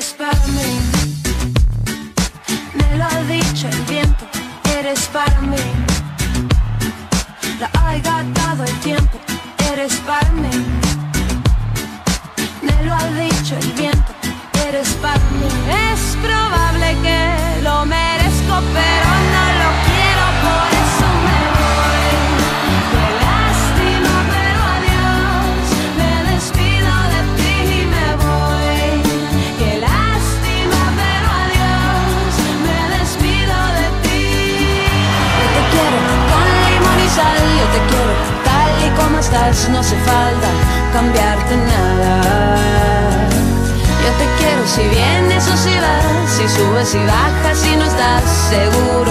eres para mí. Me lo ha dicho el viento, eres para mí. La ha gastado el tiempo, eres para mí. Me lo ha dicho el viento, eres para mí. Es probable que no hace falta cambiarte nada. Yo te quiero si vienes o si vas, si subes y bajas, si no estás seguro